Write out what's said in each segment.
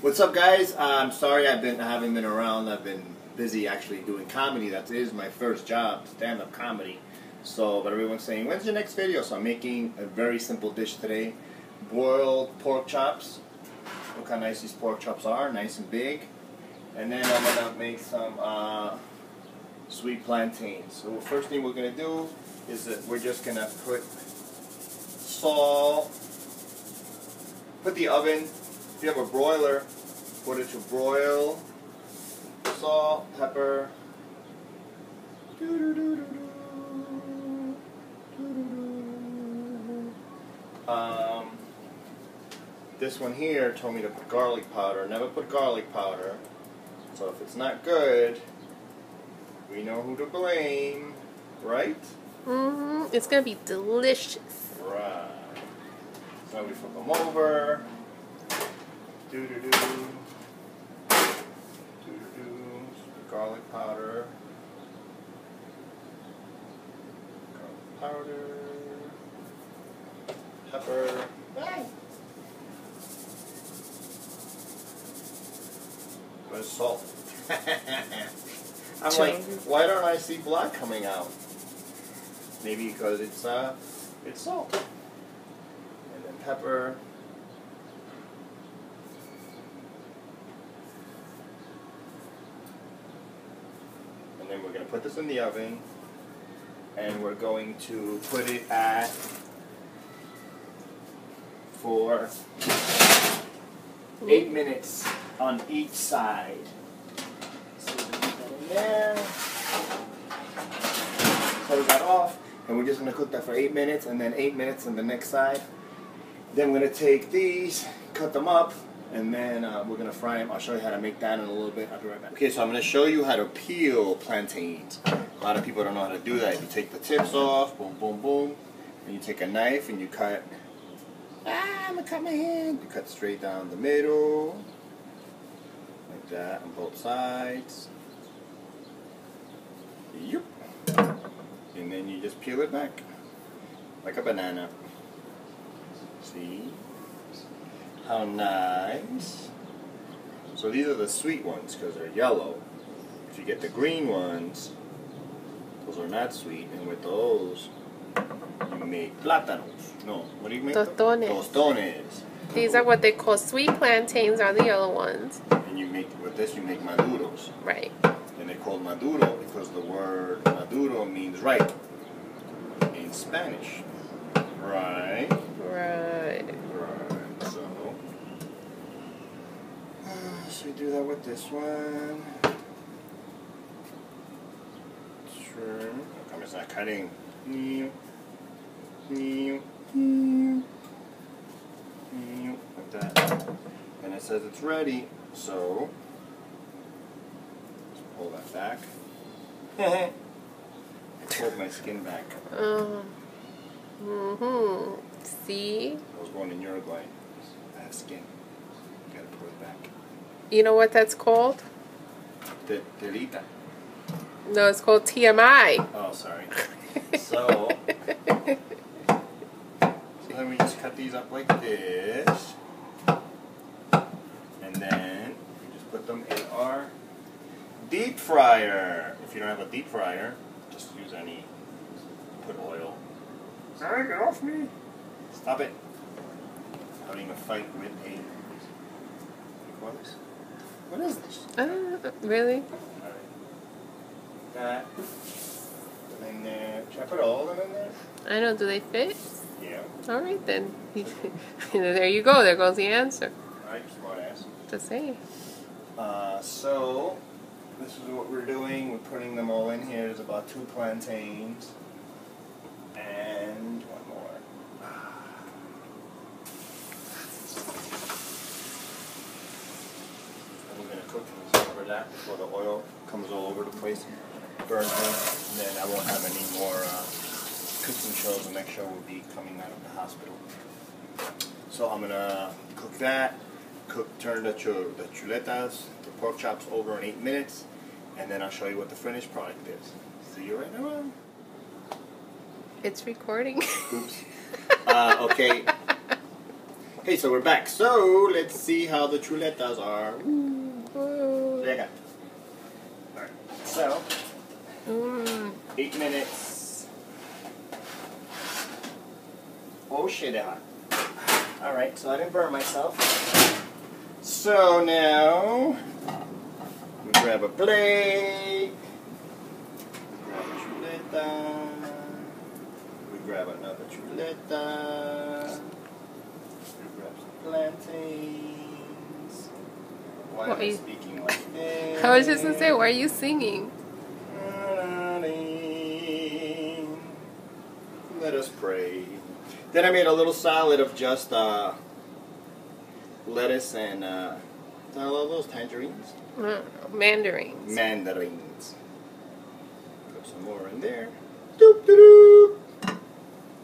What's up, guys? Uh, I'm sorry I've been I haven't been around. I've been busy actually doing comedy. That is my first job, stand-up comedy. So, but everyone's saying, when's your next video? So I'm making a very simple dish today: broiled pork chops. Look how nice these pork chops are, nice and big. And then I'm gonna make some uh, sweet plantains. So first thing we're gonna do is that we're just gonna put salt, put the oven if you have a broiler, put it to broil. Salt, pepper. Um, this one here told me to put garlic powder. Never put garlic powder. So if it's not good, we know who to blame, right? Mm-hmm. It's gonna be delicious. Right. So we flip them over. Do do do. Do do do. Garlic powder. Garlic powder. Pepper. Where's salt? I'm like, why don't I see blood coming out? Maybe because it's uh, it's salt. And then pepper. And then we're going to put this in the oven. And we're going to put it at for eight minutes on each side. So we're gonna put that in there. Close that off. And we're just going to cook that for eight minutes and then eight minutes on the next side. Then we're going to take these, cut them up, and then uh, we're going to fry them. I'll show you how to make that in a little bit. I'll be right back. Okay, so I'm going to show you how to peel plantains. A lot of people don't know how to do that. You take the tips off, boom, boom, boom, and you take a knife and you cut. Ah, I'm cut. You cut straight down the middle, like that on both sides. Yep. And then you just peel it back like a banana. See? How nice. So these are the sweet ones because they're yellow. If you get the green ones, those are not sweet. And with those, you make plátanos. No, what do you make? Tostones. Tostones. These are what they call sweet plantains, are the yellow ones. And you make, with this you make maduros. Right. And they call maduro because the word maduro means ripe in Spanish. Right. Right. Right. So, uh, so we do that with this one. Sure. How come it's not cutting? New. New. New. New. Like that. And it says it's ready. So, let's pull that back. I pulled my skin back. Um. Mm-hmm. See? I was born in Uruguay. I have skin. Gotta pull it back. You know what that's called? Te- Telita. No, it's called TMI. Oh, sorry. So, so then we just cut these up like this. And then we just put them in our deep fryer. If you don't have a deep fryer, just use any. Put oil. Hey, get off me! Stop it. Having a fight with a. What is this? What is this? Uh, really? Alright. That. And then there. Should I put all of them in there? I know. Do they fit? Yeah. All right then. there you go. There goes the answer. Alright, smart ass. Just saying. Uh, so, this is what we're doing. We're putting them all in here. There's about two plantains. And one more. And we're going to cook this over that before the oil comes all over the place. Burns me. And then I won't have any more uh, cooking shows. The next show will be coming out of the hospital. So I'm going to cook that. Cook, turn the, the chuletas, the pork chops over in eight minutes. And then I'll show you what the finished product is. See you right around. It's recording. Oops. Uh, okay. Hey, so we're back. So let's see how the chuletas are. Ooh. There you go. Alright, so Mm. eight minutes. Oh shit. Alright, so I didn't burn myself. So now we grab a plate. We grab a chuleta. We grab another chuleta. We grab some plantains. Why What am are I you- speaking like this? I was just gonna say, why are you singing? Let us pray. Then I made a little salad of just uh, lettuce and uh, all those tangerines, Mm, Mandarins. mandarins. Put some more in there. Doop, doop, doop.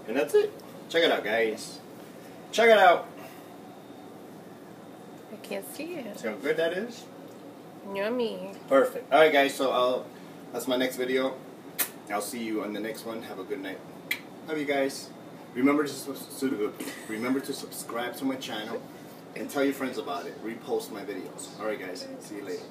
And that's it. Check it out, guys. Check it out. I can't see it. See how good that is? Yummy. Perfect. All right, guys. So I'll. That's my next video. I'll see you on the next one. Have a good night. Love you guys. Remember to remember to subscribe to my channel and tell your friends about it. Repost my videos. All right, guys. See you later.